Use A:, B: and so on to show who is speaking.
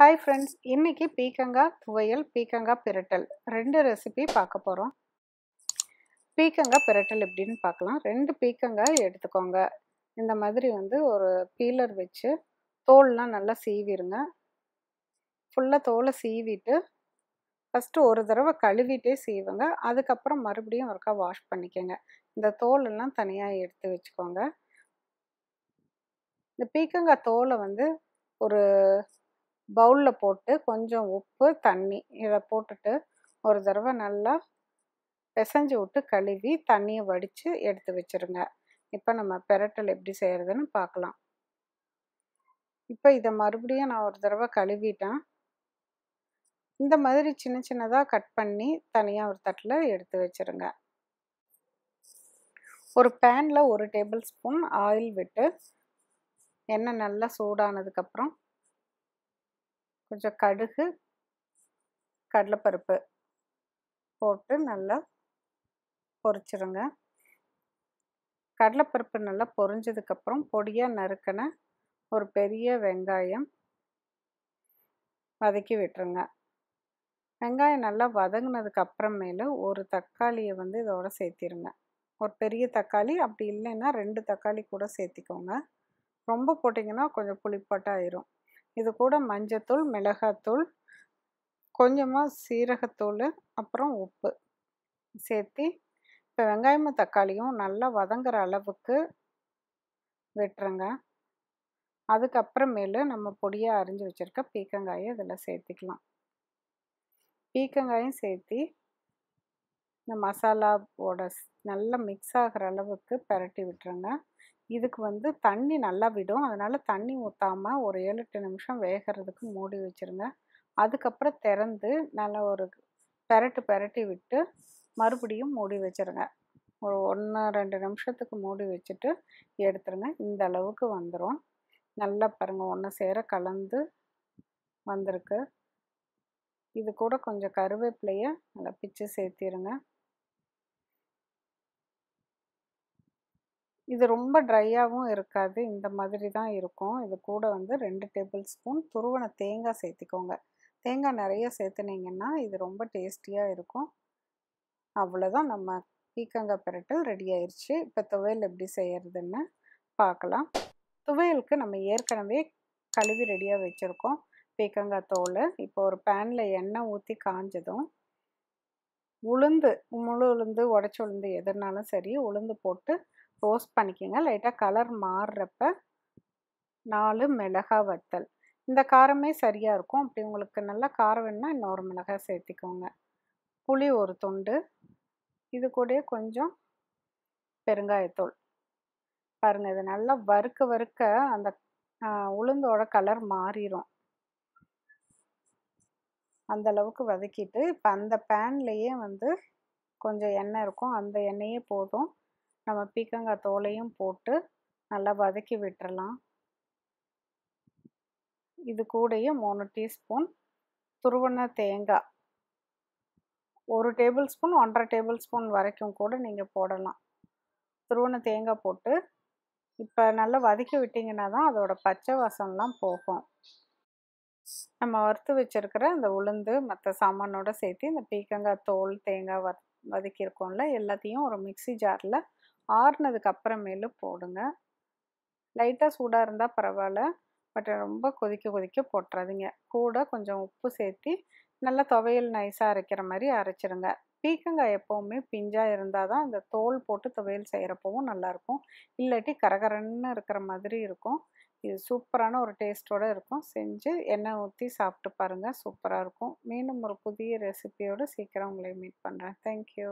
A: Hi friends இன்றைக்கி பீக்கங்காய் துவையல் பீக்கங்காய் பிரட்டல். ரெண்டு ரெசிபி பார்க்க போகிறோம் பீக்கங்காய் பிரட்டல் எப்படின்னு பார்க்கலாம். ரெண்டு பீக்கங்காய் எடுத்துக்கோங்க. இந்த மாதிரி வந்து ஒரு பீலர் வச்சு தோல்லாம் நல்லா சீவிடுங்க ஃபுல்லாக தோலை சீவிட்டு ஃபஸ்ட்டு ஒரு தடவை கழுவிட்டே சீவுங்க. அதுக்கப்புறம் மறுபடியும் ஒருக்கா வாஷ் பண்ணிக்கோங்க. இந்த தோலெல்லாம் தனியாக எடுத்து வச்சுக்கோங்க. இந்த பீக்கங்காய் தோலை வந்து ஒரு பவுலில் போட்டு கொஞ்சம் உப்பு தண்ணி இதை போட்டுட்டு ஒரு தடவை நல்லா பிசைஞ்சு விட்டு கழுவி தண்ணியை வடித்து எடுத்து வச்சுருங்க. இப்போ நம்ம பெரட்டல் எப்படி செய்கிறதுன்னு பார்க்கலாம். இப்போ இதை மறுபடியும் நான் ஒரு தடவை கழுவிட்டேன். இந்த மாதிரி சின்ன சின்னதாக கட் பண்ணி தனியாக ஒரு தட்டில் எடுத்து வச்சுருங்க. ஒரு பேனில் ஒரு டேபிள் ஸ்பூன் ஆயில் விட்டு எண்ணெய் நல்லா சூடானதுக்கப்புறம் கொஞ்சம் கடுகு கடலைப்பருப்பு போட்டு நல்லா பொரிச்சிருங்க. கடலைப்பருப்பு நல்லா பொரிஞ்சதுக்கப்புறம் பொடியாக நறுக்கின ஒரு பெரிய வெங்காயம் வதக்கி விட்டுருங்க. வெங்காயம் நல்லா வதங்கினதுக்கு அப்புறமேல ஒரு தக்காளியை வந்து இதோட சேர்த்திருங்க. ஒரு பெரிய தக்காளி அப்படி இல்லைன்னா ரெண்டு தக்காளி கூட சேர்த்திக்கோங்க. ரொம்ப போட்டிங்கன்னா கொஞ்சம் புளிப்பாட்டாயிரும் இது கூட மஞ்சத்தூள் மிளகாத்தூள் கொஞ்சமாக சீரகத்தூள் அப்புறம் உப்பு சேர்த்து இப்போ வெங்காயமும் தக்காளியும் நல்லா வதங்குற அளவுக்கு வெட்டுறேங்க அதுக்கப்புறமேலு நம்ம பொடியாக அரிஞ்சு வச்சுருக்க பீக்கங்காயை இதில் சேர்த்திக்கலாம். பீக்கங்காயும் சேர்த்து இந்த மசாலாவோட நல்லா மிக்ஸ் ஆகிற அளவுக்கு பரட்டி விட்டுருங்க. இதுக்கு வந்து தண்ணி நல்லா விடும். அதனால் தண்ணி ஊற்றாமல் ஒரு ஏழு எட்டு நிமிஷம் வேகிறதுக்கு மூடி வச்சுருங்க. அதுக்கப்புறம் திறந்து நல்லா ஒரு பெரட்டு பெரட்டி விட்டு மறுபடியும் மூடி வச்சுருங்க. ஒரு ஒன்று ரெண்டு நிமிஷத்துக்கு மூடி வச்சுட்டு எடுத்துருங்க. இந்த அளவுக்கு வந்துடும் நல்லா பாருங்கள் ஒன்று சேர கலந்து வந்திருக்கு. இது கூட கொஞ்சம் கருவேப்பிலையை நல்லா பிச்சு சேர்த்திருங்க. இது ரொம்ப ட்ரையாகவும் இருக்காது. இந்த மாதிரி தான் இருக்கும். இது கூட வந்து ரெண்டு டேபிள் ஸ்பூன் துருவன தேங்காய் சேர்த்திக்கோங்க. தேங்காய் நிறைய சேர்த்துனீங்கன்னா இது ரொம்ப டேஸ்டியாக இருக்கும். அவ்வளோதான் நம்ம பீக்கங்காய் பிரட்டல் ரெடி ஆயிடுச்சு இப்போ துவையல் எப்படி செய்யறதுன்னு பார்க்கலாம். துவையலுக்கு நம்ம ஏற்கனவே கழுவி ரெடியாக வச்சுருக்கோம். பீக்கங்காய் தோல். இப்போ ஒரு பேனில் எண்ணெய் ஊற்றி காஞ்சதும் உளுந்து முழு உளுந்து உடச்சி உளுந்து எதுனாலும் சரி உளுந்து போட்டு ரோஸ்ட் பண்ணிக்கோங்க. லைட்டாக கலர் மாறுறப்ப நாலு மிளகாய் வத்தல். இந்த காரமே சரியாக இருக்கும். அப்படி உங்களுக்கு நல்லா காரம் வேணுன்னா இன்னொரு மிளகாய் சேர்த்திக்கோங்க. புளி ஒரு துண்டு. இது கூட கொஞ்சம் பெருங்காயத்தூள். பாருங்கள் இது நல்லா வறுக்க வறுக்க அந்த உளுந்தோட கலர் மாறிடும் அந்த அளவுக்கு வதக்கிட்டு இப்போ அந்த பேன்லேயே வந்து கொஞ்சம் எண்ணெய் இருக்கும். அந்த எண்ணெயே போதும். நம்ம பீக்கங்காய் தோலையும் போட்டு நல்லா வதக்கி விட்டுறலாம். இது கூடயே மூணு டீஸ்பூன் துருவன தேங்காய். ஒரு டேபிள் ஸ்பூன் ஒன்றரை டேபிள் ஸ்பூன் வரைக்கும் கூட நீங்கள் போடலாம். துருவன தேங்காய் போட்டு இப்போ நல்லா வதக்கி விட்டிங்கன்னா தான் அதோட பச்சை வாசம்லாம் போகும். நம்ம வறுத்து வச்சுருக்கிற அந்த உளுந்து மற்ற சாமானோட சேர்த்து இந்த பீக்கங்காய் தோல் தேங்காய் வ வதக்கியிருக்கோம்ல எல்லாத்தையும் ஒரு மிக்சி ஜாரில் ஆறுனதுக்கு அப்புறமேலு போடுங்க. லைட்டாக சூடாக இருந்தால் பரவாயில்ல. பட் ரொம்ப கொதிக்க கொதிக்க போட்டுறாதீங்க. கூட கொஞ்சம் உப்பு சேர்த்து நல்லா துவையல் நைஸாக அரைக்கிற மாதிரி அரைச்சிருங்க. பீக்கங்காய் எப்போவுமே பிஞ்சாக இருந்தால் தான் இந்த தோல் போட்டு துவையல் செய்கிறப்பவும் நல்லாயிருக்கும். இல்லாட்டி கரகரன்னு இருக்கிற மாதிரி இருக்கும். இது சூப்பரான ஒரு டேஸ்ட்டோடு இருக்கும். செஞ்சு எண்ணெய் ஊற்றி சாப்பிட்டு பாருங்கள் சூப்பராக இருக்கும். மீண்டும் ஒரு புதிய ரெசிபியோடு சீக்கிரம் உங்களை மீட் பண்ணுறேன் தேங்க்யூ